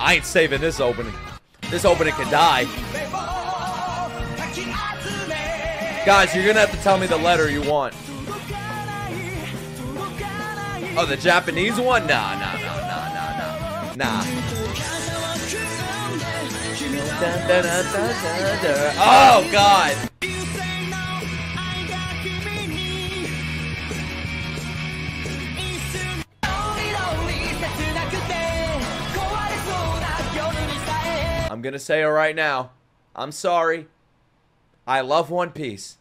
I ain't saving this opening. This opening could die. Guys, you're gonna have to tell me the letter you want. Oh, the Japanese one? Nah, nah, nah, nah, nah, nah. Nah. Oh, God. I'm gonna say it right now. I'm sorry. I love One Piece.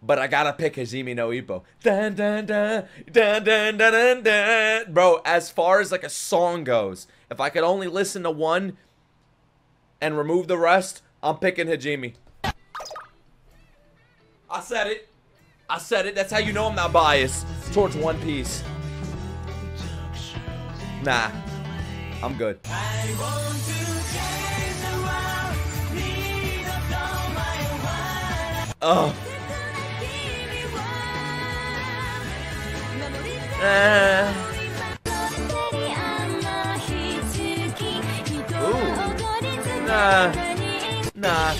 But I gotta pick Hajime no Ippo. Dun, dun, dun, dun, dun, dun, dun, dun. Bro, as far as like a song goes, if I could only listen to one and remove the rest, I'm picking Hajime. I said it. I said it. That's how you know I'm not biased towards One Piece. Nah. I'm good. Oh. Uh, ooh. Nah. Nah.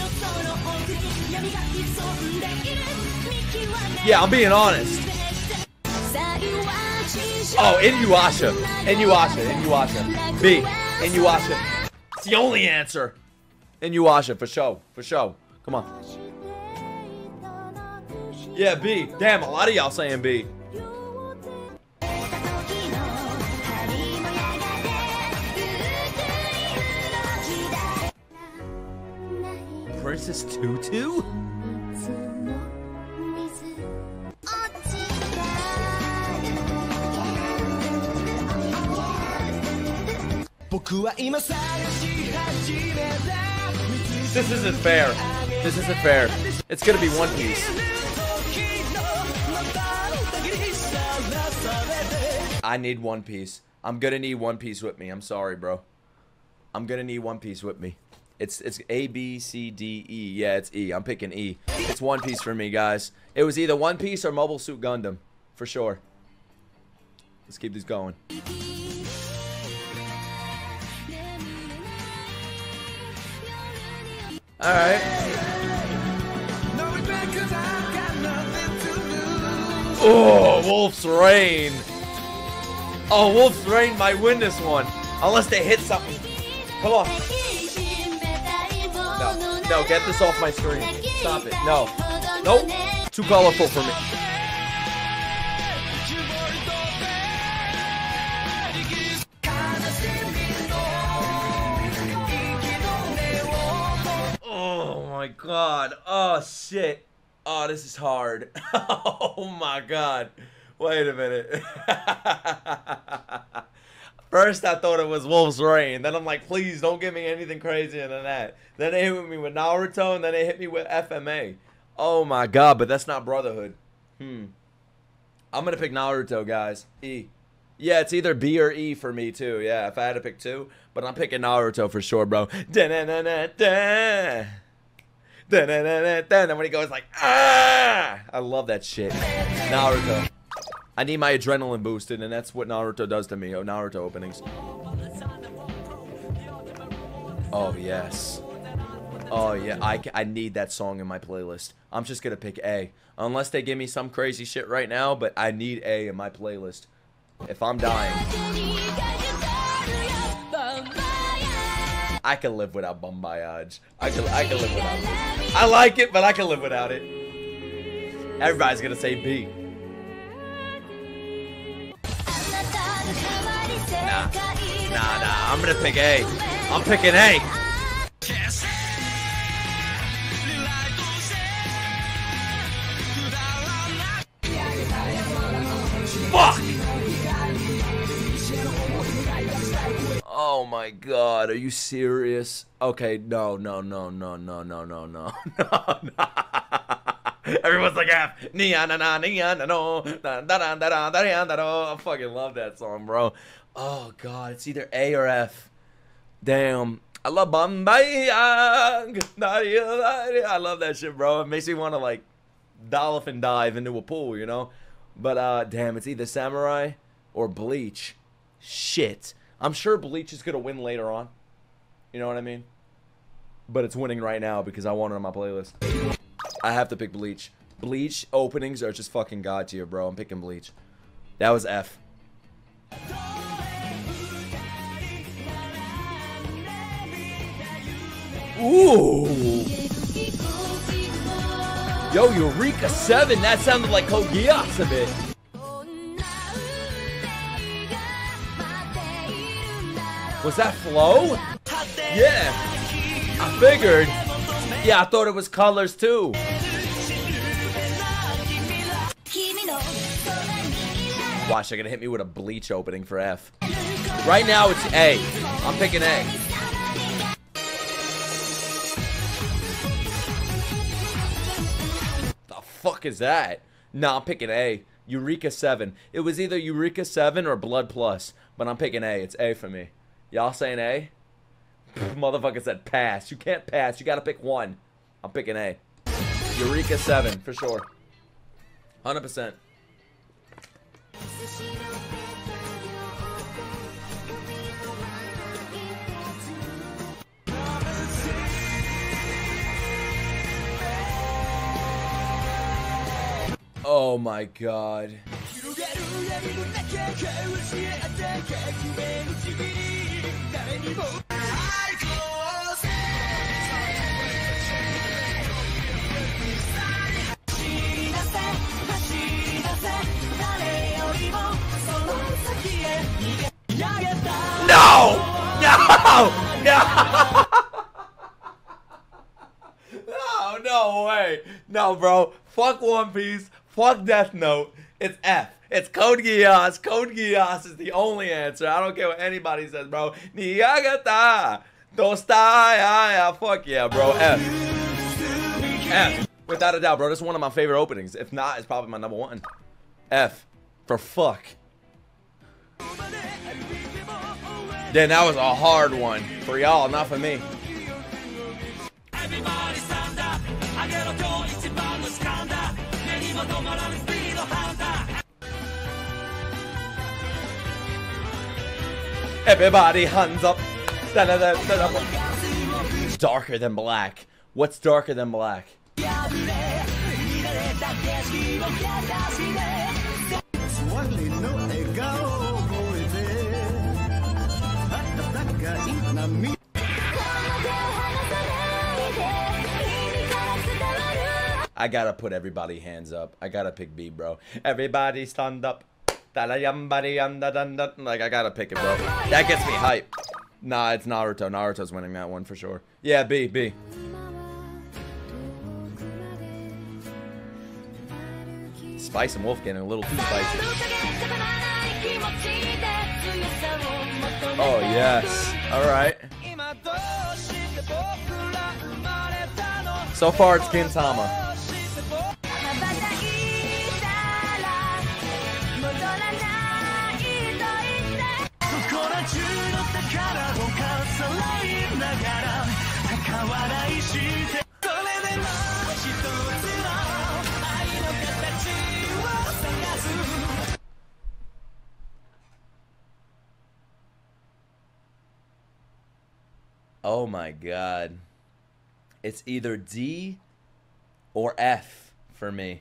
Yeah, I'm being honest. Oh, Inuyasha. Inuyasha. Inuyasha. B. Inuyasha. It's the only answer. Inuyasha, for sure. For sure. Come on. Yeah, B. Damn, a lot of y'all saying B. Princess Tutu? This isn't fair. This isn't fair. It's gonna be One Piece. I need One Piece. I'm gonna need One Piece with me. I'm sorry, bro. I'm gonna need One Piece with me. It's it's A B C D E. Yeah, it's E. I'm picking E. It's One Piece for me, guys. It was either One Piece or Mobile Suit Gundam, for sure. Let's keep this going. All right. Oh, Wolf's Rain. Oh, Wolf's Rain might win this one. Unless they hit something. Come on. No, no, get this off my screen. Stop it. No. Nope. Too colorful for me. Oh my god. Oh shit. Oh, this is hard. oh my god. Wait a minute. First, I thought it was Wolf's Rain. Then I'm like, please don't give me anything crazier than that. Then they hit me with Naruto, and then they hit me with FMA. Oh my god, but that's not Brotherhood. Hmm. I'm gonna pick Naruto, guys. E. Yeah, it's either B or E for me too. Yeah, if I had to pick two, but I'm picking Naruto for sure, bro. Da-na-na-na-da. Da-na-na-na-da. And when he goes like, ah, I love that shit. Naruto. I need my adrenaline boosted, and that's what Naruto does to me. Oh, Naruto openings. Oh yes. Oh yeah, I, I need that song in my playlist. I'm just gonna pick A, unless they give me some crazy shit right now. But I need A in my playlist. If I'm dying, I can live without Bombayage. I can I can live without it. I like it, but I can live without it. Everybody's gonna say B. Nah, nah, nah. I'm gonna pick A. I'm picking A. Oh my god, are you serious? Okay, no, no, no, no, no, no, no, no, no. Everyone's like, ah, nia na na nia na no, da da da da da da da da. I fucking love that song, bro. Oh god, it's either A or F. Damn. I love Bombay. I love that shit, bro. It makes me want to like dolphin dive into a pool, you know? But uh damn, it's either Samurai or Bleach. Shit. I'm sure Bleach is gonna win later on. You know what I mean? But it's winning right now because I want it on my playlist. I have to pick Bleach. Bleach openings are just fucking god tier, bro. I'm picking Bleach. That was F. Ooh. Yo, Eureka 7. That sounded like Code a bit. Was that Flow? Yeah. I figured. Yeah, I thought it was Colors too. Watch, they're gonna hit me with a Bleach opening for F. Right now it's A. I'm picking A. The fuck is that? Nah, I'm picking A. Eureka 7. It was either Eureka 7 or Blood Plus, but I'm picking A. It's A for me. Y'all saying A? Motherfucker said pass. You can't pass. You gotta pick one. I'm picking A. Eureka 7, for sure. 100%. Oh my god. No! No! No! No, no way. No, bro. Fuck One Piece. Fuck Death Note. It's F. It's Code Geass. Code Geass is the only answer. I don't care what anybody says, bro. Niagata. Dostai. Ah, fuck yeah, bro. F. F. Without a doubt, bro. This is one of my favorite openings. If not, it's probably my number one. F. For fuck. Then that was a hard one. For y'all, not for me. Everybody, hands up. Everybody hands up. Da -da -da darker than black. What's darker than black? I gotta put everybody hands up. I gotta pick B, bro. Everybody stand up. Like, I gotta pick it, bro. That gets me hype. Nah, it's Naruto. Naruto's winning that one for sure. Yeah, B, B. Spice and Wolf getting a little too spicy. Oh, yes. Alright. So far, it's Gintama. Oh my god. It's either D or F for me.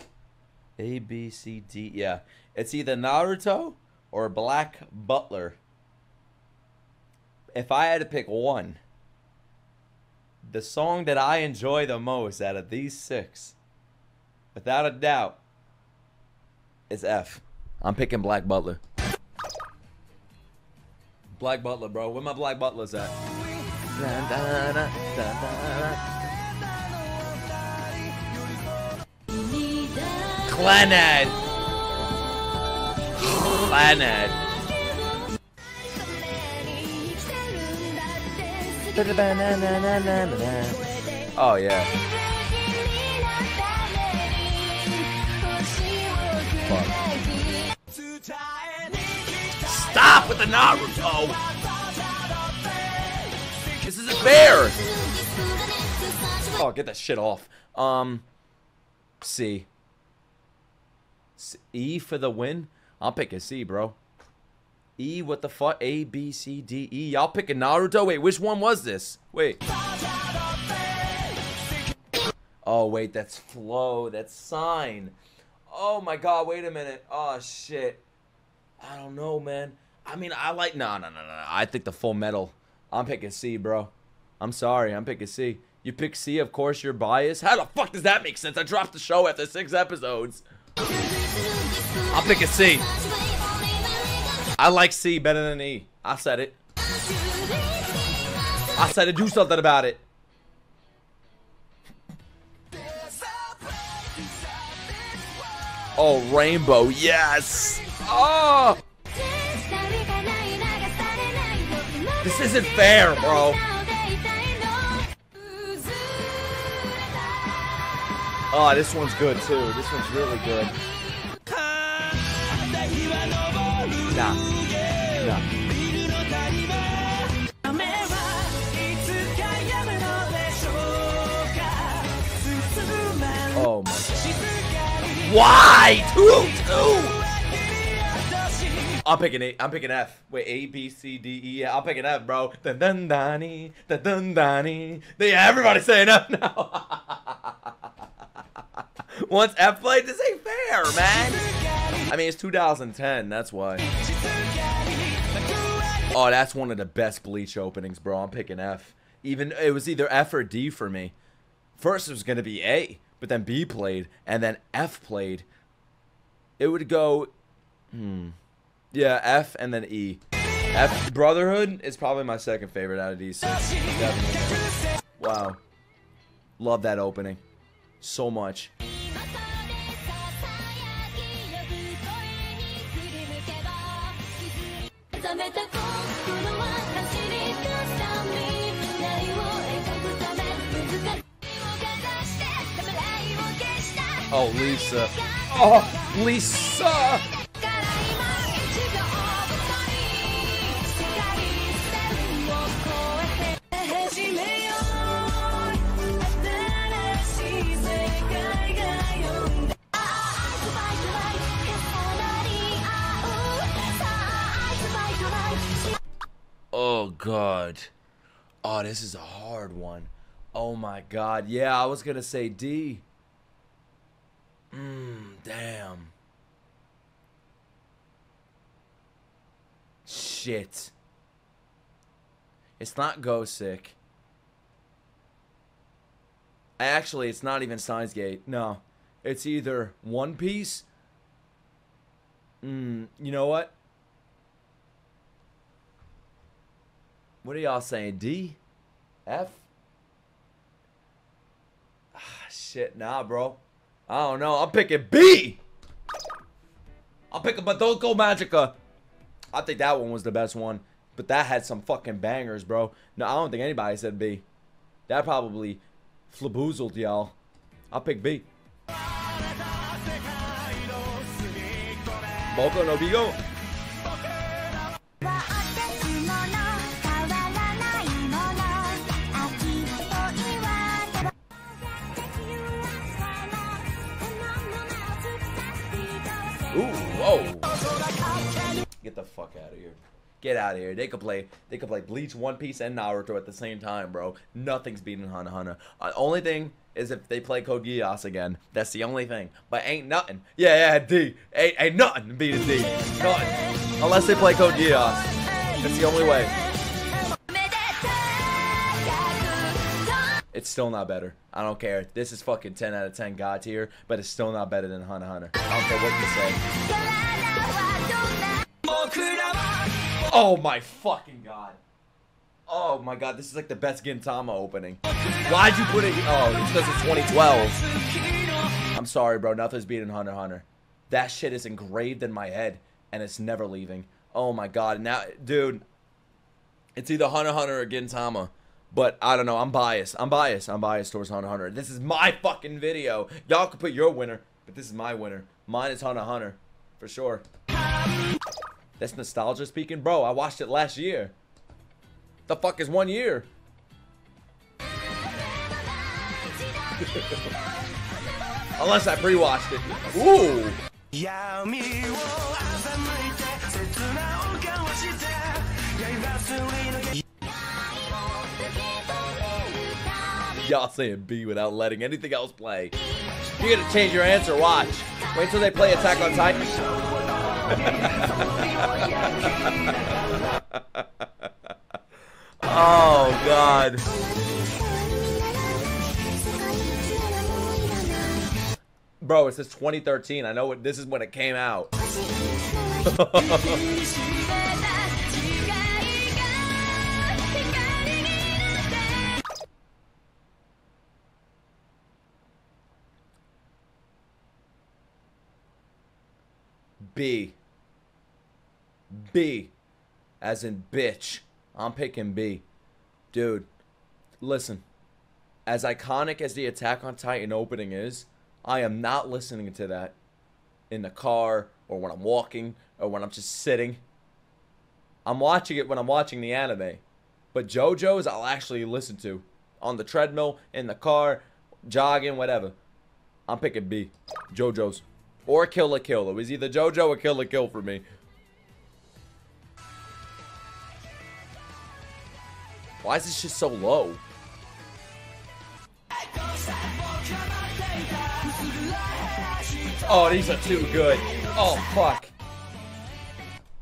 A, B, C, D. Yeah. It's either Naruto or Black Butler. If I had to pick one, the song that I enjoy the most out of these six, without a doubt, is F. I'm picking Black Butler. Black Butler, bro. Where my Black Butlers at? Clannad. Clannad. Oh yeah. Fuck. Stop with the Naruto. This isn't fair. Oh, get that shit off. Um, C. C. E for the win. I'll pick a C, bro. E, what the fuck? A, B, C, D, E. Y'all picking Naruto? Wait, which one was this? Wait. Oh, wait, that's flow. That's sign. Oh my god, wait a minute. Oh shit. I don't know, man. I mean, I like no, no, no, no. I think the full metal. I'm picking C, bro. I'm sorry, I'm picking C. You pick C, of course you're biased. How the fuck does that make sense? I dropped the show after six episodes. I'll pick a C. I like C better than E. I said it. I said to do something about it. Oh, rainbow, yes. Oh, this isn't fair, bro. Oh, this one's good too. This one's really good. Nah. Oh my god. Why? Two, two. I'm picking A. I'm picking F. Wait, A, B, C, D, E. I'm picking F, bro. Dun dun dun dun dun dun. Yeah, everybody's saying F now. Once F played, this ain't fair, man. I mean, it's 2010. That's why. Oh, that's one of the best Bleach openings, bro. I'm picking F. Even it was either F or D for me. First, it was gonna be A, but then B played, and then F played. It would go, hmm, yeah, F and then E. F Brotherhood is probably my second favorite out of these. Wow, love that opening, so much. Oh, Lisa. Oh, Lisa. Oh God. Oh, this is a hard one. Oh my God. Yeah, I was gonna say D. Mmm, damn. Shit. It's not Gosick. Actually, it's not even Steins;Gate. No. It's either One Piece. Mmm, you know what? What are y'all saying? D? F? Ah, shit, nah, bro. I don't know. I'm picking B. I'm picking Madoka Magica. I think that one was the best one. But that had some fucking bangers, bro. No, I don't think anybody said B. That probably flaboozled y'all. I'll pick B. Boku no Pico. Get the fuck out of here. Get out of here. They could play they could play Bleach, One Piece, and Naruto at the same time, bro. Nothing's beating x Hunter. Uh, only thing is if they play Code Geass again. That's the only thing. But ain't nothing. Yeah, yeah, D. Ain't, ain't nothing beating D. Nothing. Unless they play Code Geass. That's the only way. It's still not better. I don't care. This is fucking 10 out of 10 God tier, but it's still not better than Hunter Hunter. I don't care what Oh my fucking god. Oh my god, this is like the best Gintama opening. Why'd you put it? Oh, it's because it's 2012. I'm sorry, bro. Nothing's beating Hunter Hunter. That shit is engraved in my head, and it's never leaving. Oh my god. Now, dude, it's either Hunter Hunter or Gintama. But I don't know. I'm biased. I'm biased. I'm biased towards Hunter Hunter. This is my fucking video. Y'all can put your winner, but this is my winner. Mine is Hunter Hunter, for sure. That's nostalgia speaking. Bro, I watched it last year. The fuck is one year? Unless I pre-watched it. Ooh. Y'all saying B without letting anything else play. You're gonna change your answer, watch. Wait till they play Attack on Titan. oh God. Bro, it says 2013. I know what this is when it came out. B. B. As in bitch. I'm picking B. Dude, listen. As iconic as the Attack on Titan opening is, I am not listening to that in the car or when I'm walking or when I'm just sitting. I'm watching it when I'm watching the anime. But JoJo's I'll actually listen to on the treadmill, in the car, jogging, whatever. I'm picking B. JoJo's. Or Kill la Kill. It was either JoJo or Kill la Kill for me. Why is this just so low? Oh, these are too good. Oh, fuck.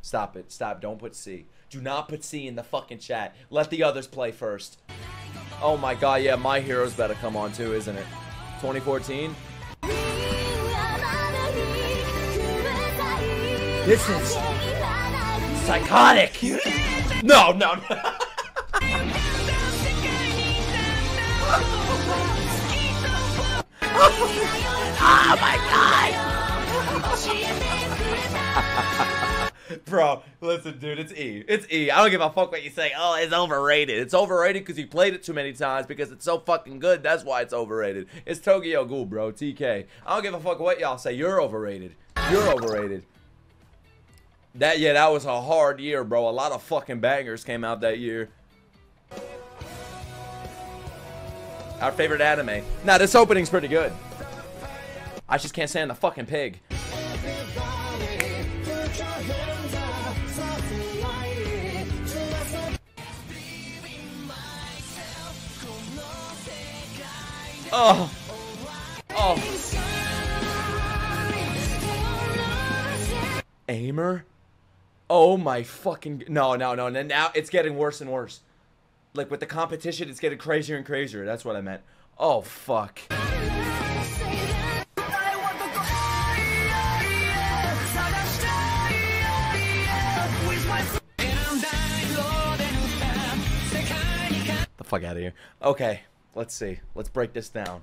Stop it. Stop. Don't put C. Do not put C in the fucking chat. Let the others play first. Oh my god, yeah, My Hero's better come on too, isn't it? 2014? This is psychotic. No, no, no. oh my god. Bro, listen, dude, it's E. It's E. I don't give a fuck what you say. Oh, it's overrated. It's overrated because you played it too many times because it's so fucking good. That's why it's overrated. It's Tokyo Ghoul, bro. TK. I don't give a fuck what y'all say. You're overrated. You're overrated. That yeah, that was a hard year, bro. A lot of fucking bangers came out that year. Our favorite anime. Now this opening's pretty good. I just can't stand the fucking pig. Oh. Oh. Aimer? Oh my fucking no no no no now it's getting worse and worse. Like with the competition, it's getting crazier and crazier. That's what I meant. Oh fuck. The fuck out of here. Okay, let's see. Let's break this down.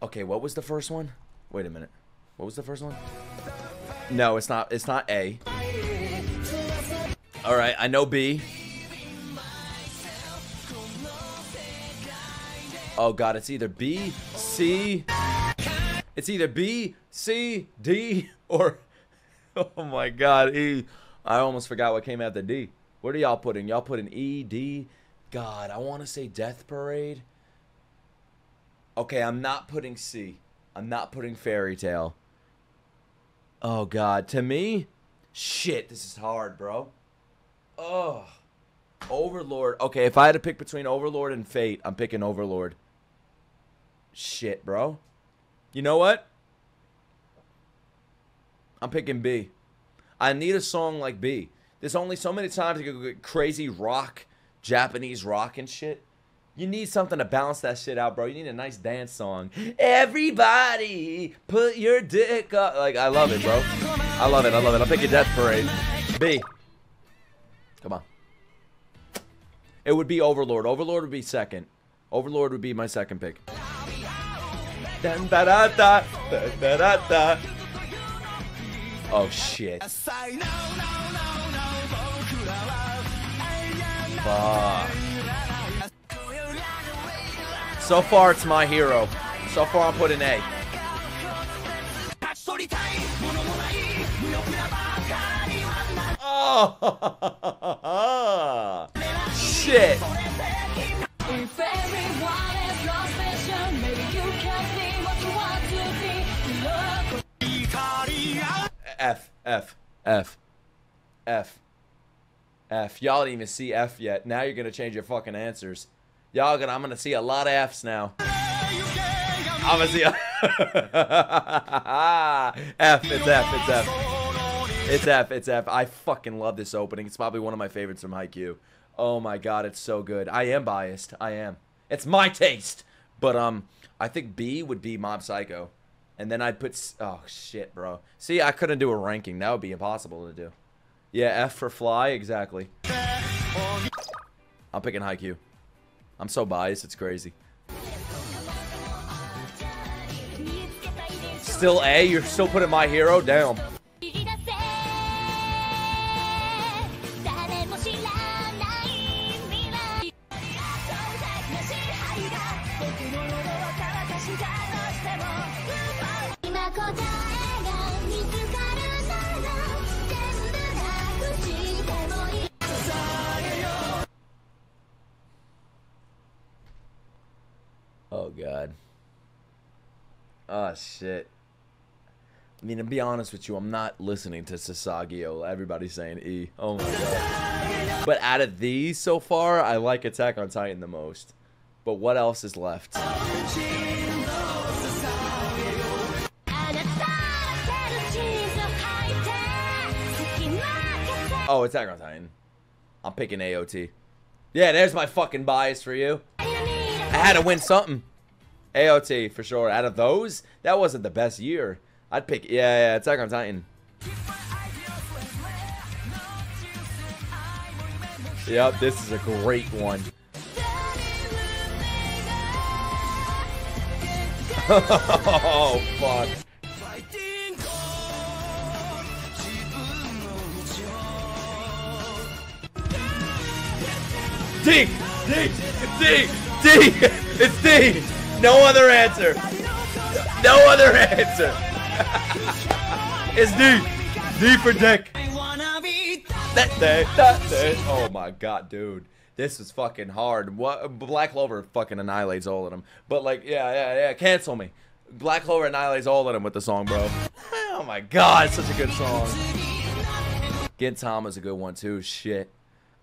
Okay, what was the first one? Wait a minute. What was the first one? No, it's not. It's not A. All right, I know B. Oh god, it's either B, C. It's either B, C, D, or oh my god, E. I almost forgot what came after D. What are y'all put putting? Y'all putting E, D. God, I want to say Death Parade. Okay, I'm not putting C. I'm not putting Fairy Tail. Oh god, to me, shit, this is hard, bro. Oh. Overlord. Okay, if I had to pick between Overlord and Fate, I'm picking Overlord. Shit, bro. You know what? I'm picking B. I need a song like B. There's only so many times you can get crazy rock, Japanese rock and shit. You need something to balance that shit out, bro. You need a nice dance song. Everybody, put your dick up. Like, I love it, bro. I love it. I love it. I'll pick a Death Parade. B. It would be Overlord. Overlord would be second. Overlord would be my second pick. Oh shit. Fuck. So far, it's my hero. So far, I'm putting A. Oh, shit. F, F, F, F, F. Y'all didn't even see F yet. Now you're gonna change your fucking answers. Y'all gonna I'm gonna see a lot of F's now. I'm gonna see F. It's F. It's F. It's F. It's F. I fucking love this opening. It's probably one of my favorites from Haikyuu. Oh my god, it's so good. I am biased. I am. It's my taste. But um, I think B would be Mob Psycho, and then I'd put. Oh shit, bro. See, I couldn't do a ranking. That would be impossible to do. Yeah, F for Fly. Exactly. I'm picking Haikyuu. I'm so biased. It's crazy. Still A. You're still putting my hero down. Oh god. Oh shit. I mean, to be honest with you, I'm not listening to Sasageyo. Everybody's saying E. Oh my god. But out of these so far, I like Attack on Titan the most. But what else is left? Oh, Attack on Titan. I'm picking AOT. Yeah, there's my fucking bias for you. I had to win something. AOT for sure. Out of those, that wasn't the best year. I'd pick yeah, yeah, Attack on Titan. Yep, this is a great one. oh fuck. D! D! It's D! It's D! No other answer! No other answer! it's D! D for dick! That day, that day. Oh my god, dude. This is fucking hard. What Black Clover fucking annihilates all of them. But like, yeah, yeah, yeah, cancel me. Black Clover annihilates all of them with the song, bro. Oh my god, such a good song. Gintama's a good one too. Shit.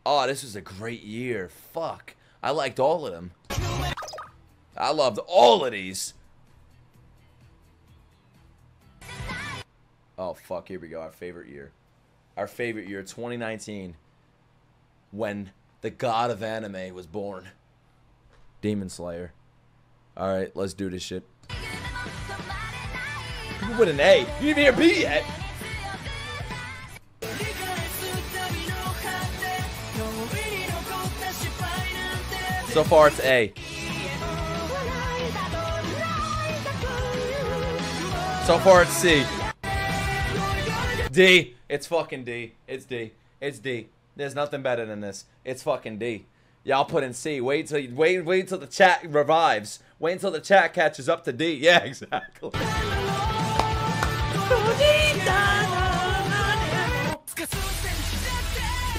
Oh, this was a great year. Fuck. I liked all of them. I loved all of these. Oh, fuck. Here we go. Our favorite year. Our favorite year, 2019. When the god of anime was born. Demon Slayer. Alright, let's do this shit. You with an A. You didn't even hear B yet. So far, it's A. So far, it's C. D. It's fucking D. It's D. It's D. There's nothing better than this. It's fucking D. Y'all put in C. Wait till wait wait until the chat revives. Wait until the chat catches up to D. Yeah, exactly.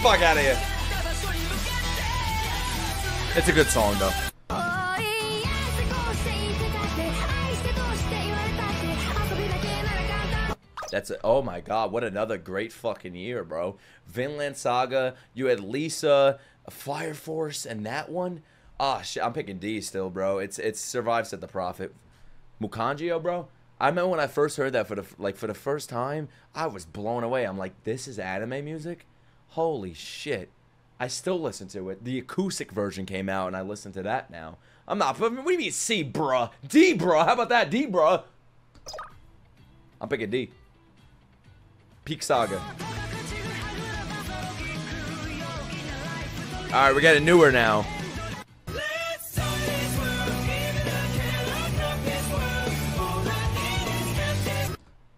Fuck out of here. It's a good song though. That's it. oh my god, what another great fucking year, bro. Vinland Saga, you had Lisa, Fire Force, and that one. Ah, oh, shit, I'm picking D still, bro. It's it's Survive Said the Prophet, Mukanjo, bro. I remember when I first heard that for the like for the first time, I was blown away. I'm like, this is anime music. Holy shit. I still listen to it. The acoustic version came out, and I listen to that now. I'm not. What do you mean C, bruh? D, bruh. How about that, D, bruh? I'm picking D. Peak Saga. All right, we got a newer now.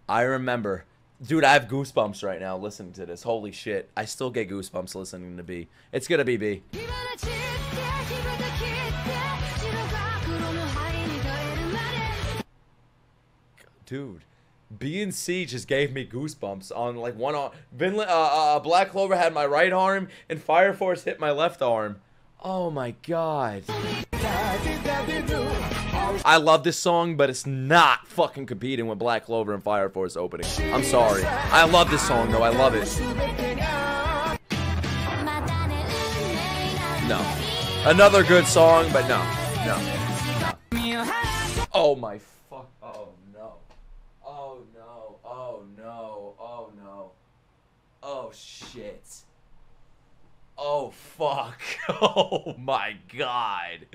I remember, Dude, I have goosebumps right now listening to this. Holy shit. I still get goosebumps listening to B. It's gonna be B. Dude, B and C just gave me goosebumps on like one arm. Vinland, uh, uh, uh, Black Clover had my right arm, and Fire Force hit my left arm. Oh my god. I love this song, but it's not fucking competing with Black Clover and Fire Force opening. I'm sorry. I love this song, though. I love it. No. Another good song, but no. No. no. Oh, my fuck. Oh, no. Oh, no. Oh, no. Oh, no. Oh, shit. Oh, fuck. Oh, my God.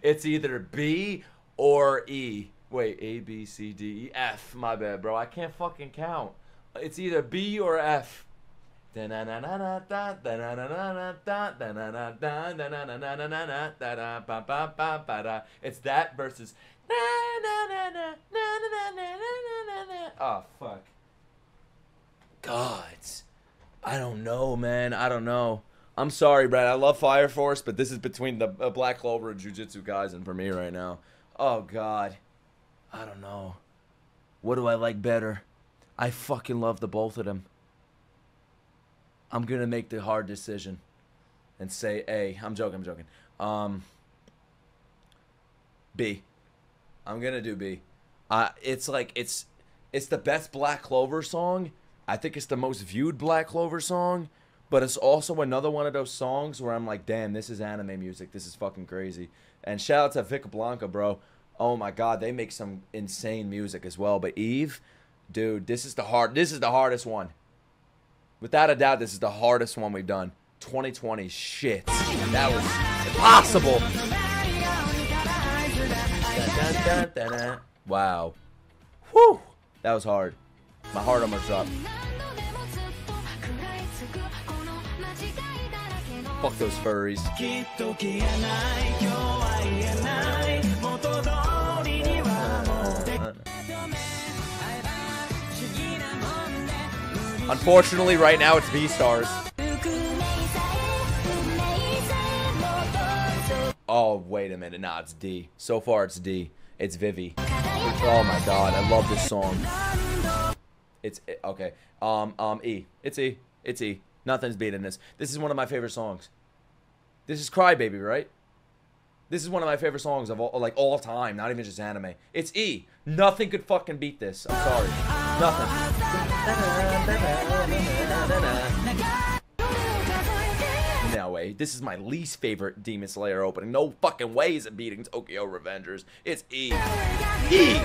It's either B or E. Wait, A, B, C, D, E, F. My bad, bro. I can't fucking count. It's either B or F. It's that versus. Oh fuck. God. I don't know, man. I don't know. I'm sorry, Brad. I love Fire Force, but this is between the uh, Black Clover and Jujutsu Kaisen for me right now. Oh God. I don't know. What do I like better? I fucking love the both of them. I'm gonna make the hard decision and say A. I'm joking. I'm joking. Um, B. I'm gonna do B. Uh, it's like it's it's the best Black Clover song. I think it's the most viewed Black Clover song, but it's also another one of those songs where I'm like, damn, this is anime music. This is fucking crazy. And shout out to Vickeblanka, bro. Oh my god, they make some insane music as well. But Eve, dude, this is the hard. This is the hardest one. Without a doubt, this is the hardest one we've done. 2020, shit. That was impossible. Wow. Whew. That was hard. My heart almost dropped. Fuck those furries. Unfortunately, right now it's V-Stars. Oh, wait a minute. Nah, it's D. So far, it's D. It's Vivy. Oh my god, I love this song. It's okay. Um, um, E. It's E. It's E. Nothing's beating this. This is one of my favorite songs. This is Crybaby, right? This is one of my favorite songs of all, like all time, not even just anime. It's E. Nothing could fucking beat this. I'm sorry. Nothing. No way. This is my least favorite Demon Slayer opening. No fucking way is it beating Tokyo Revengers. It's E. E.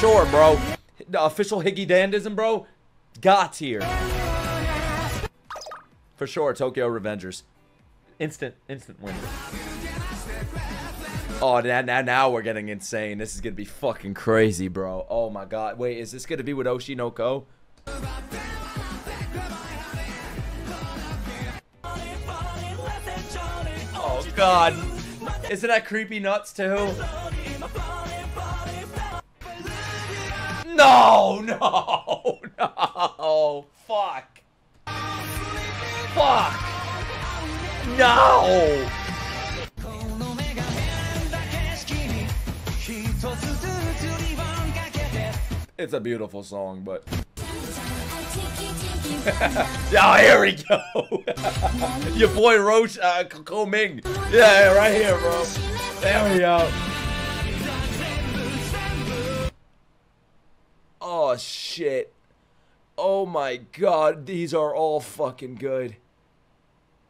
Sure, bro. The official Hige Dandism, bro. Got here. For sure, Tokyo Revengers. Instant, instant win. Oh, now, now, now we're getting insane. This is gonna be fucking crazy, bro. Oh my god. Wait, is this gonna be with Oshi no Ko? Oh god. Isn't that creepy nuts too? No, no, no. Fuck. Fuck. No. It's a beautiful song, but. oh, here we go. Your boy Roche, uh, Ko Ming. Yeah, right here, bro. There we go. Oh, shit. Oh my god, these are all fucking good.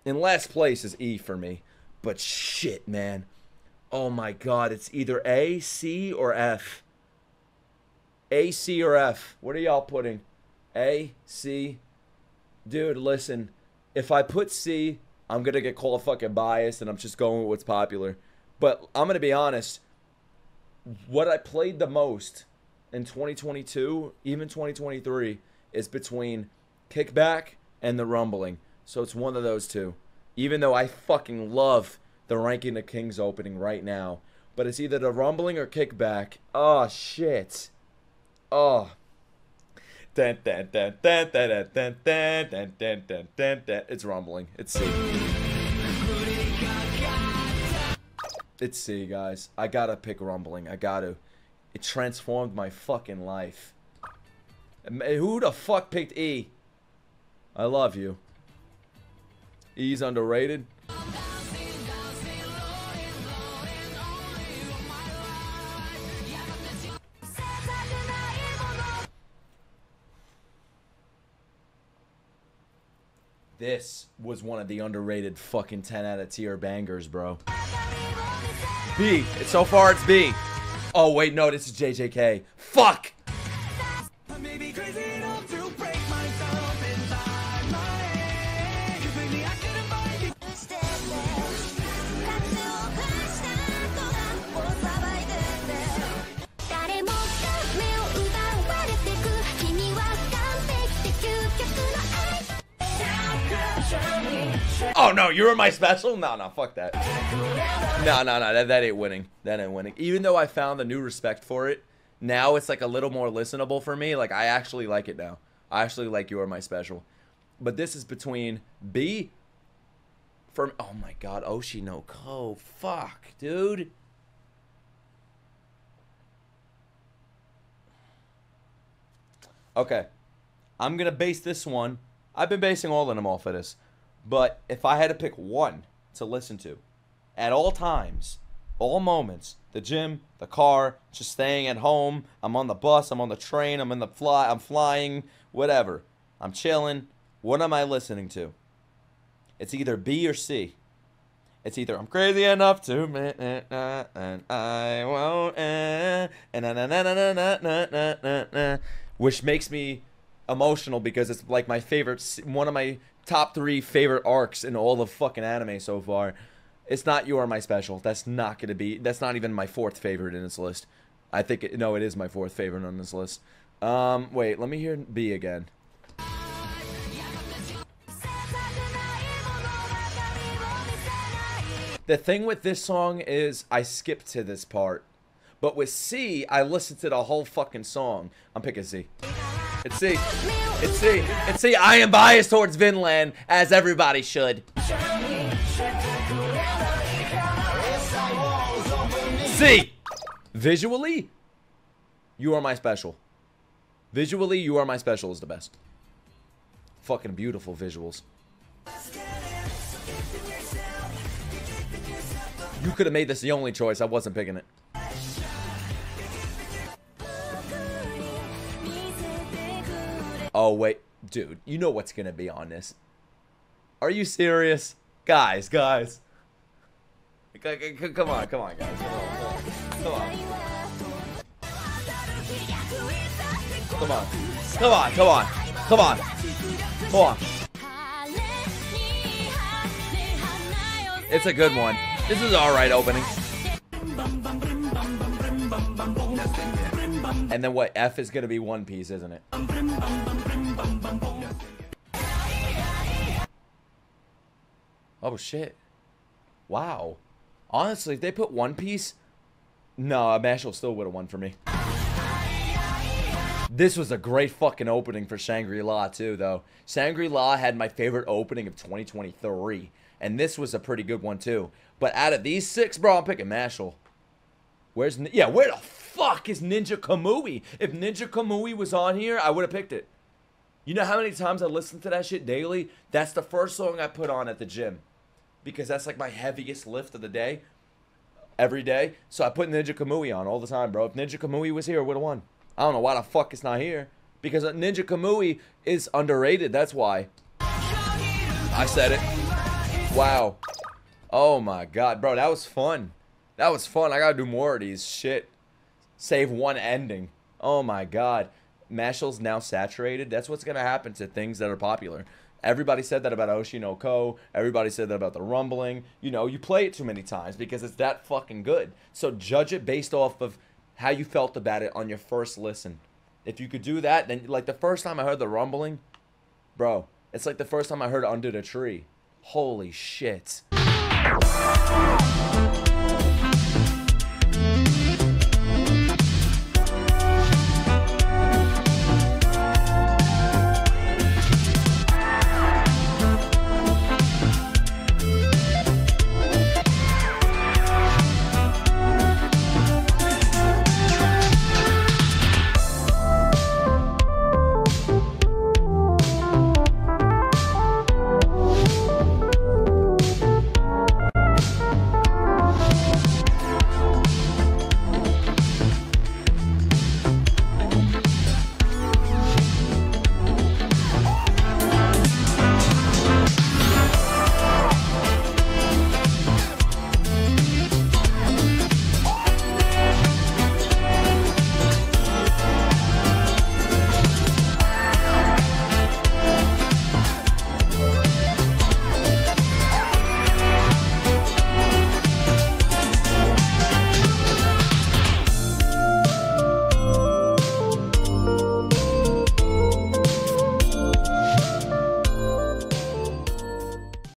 In last place is E for me. But shit, man. Oh my god, it's either A, C, or F. A, C, or F? What are y'all putting? A, C? Dude, listen. If I put C, I'm going to get called a fucking biased and I'm just going with what's popular. But I'm going to be honest. What I played the most in 2022, even 2023, is between Kickback and The Rumbling. So it's one of those two. Even though I fucking love the Ranking of Kings opening right now. But it's either The Rumbling or Kickback. Oh, shit. Oh. It's rumbling. It's C. It's C, guys. I gotta pick rumbling. I gotta. It transformed my fucking life. Who the fuck picked E? I love you. E's underrated. This was one of the underrated fucking 10 out of tier bangers, bro. B. So far, it's B. Oh, wait, no, this is JJK. Fuck! You were my special? No, no, fuck that. No, no, no, that, that ain't winning. That ain't winning. Even though I found a new respect for it, now it's like a little more listenable for me. Like, I actually like it now. I actually like You Are My Special. But this is between B from oh my god, Oshi no Ko. Fuck, dude. Okay. I'm gonna base this one. I've been basing all of them off of this. But if I had to pick one to listen to at all times, all moments, the gym, the car, just staying at home, I'm on the bus, I'm on the train, I'm in the fly, I'm flying, whatever. I'm chilling. What am I listening to? It's either B or C. It's either I'm crazy enough to and I won't which makes me emotional because it's like my favorite one of my top three favorite arcs in all of fucking anime so far. It's not You Are My Special. That's not gonna be. That's not even my fourth favorite in this list. I think it, no, it is my fourth favorite on this list. Um, wait, let me hear B again. The thing with this song is I skipped to this part. But with C, I listened to the whole fucking song. I'm picking C. It's C. It's C. It's I am biased towards Vinland, as everybody should. See, Visually, you are my special. Visually, you are my special is the best. Fucking beautiful visuals. You could have made this the only choice. I wasn't picking it. Oh, wait. Dude, you know what's going to be on this. Are you serious? Guys, guys. Come on, come on, guys. Come on, come on. Come on. Come on, come on. Come on. Come on. It's a good one. This is alright opening. And then what? F is gonna be One Piece, isn't it? Oh shit. Wow. Honestly, if they put One Piece, no, Mashle still would have won for me. This was a great fucking opening for Shangri-La too, though. Shangri-La had my favorite opening of 2023, and this was a pretty good one too. But out of these six, bro, I'm picking Mashle. Where's yeah? Where the fuck is Ninja Kamui? If Ninja Kamui was on here, I would have picked it. You know how many times I listen to that shit daily? That's the first song I put on at the gym because that's like my heaviest lift of the day every day. So I put Ninja Kamui on all the time, bro. If Ninja Kamui was here, would have won. I don't know why the fuck it's not here because Ninja Kamui is underrated. That's why. I said it. Wow. Oh my god, bro, that was fun. That was fun. I gotta do more of these. Shit. Save one ending. Oh my god. Mashle's now saturated. That's what's gonna happen to things that are popular. Everybody said that about Oshi no Ko. Everybody said that about the rumbling. You know, you play it too many times because it's that fucking good. So judge it based off of how you felt about it on your first listen. If you could do that, then like the first time I heard the rumbling, bro, it's like the first time I heard Under the Tree. Holy shit.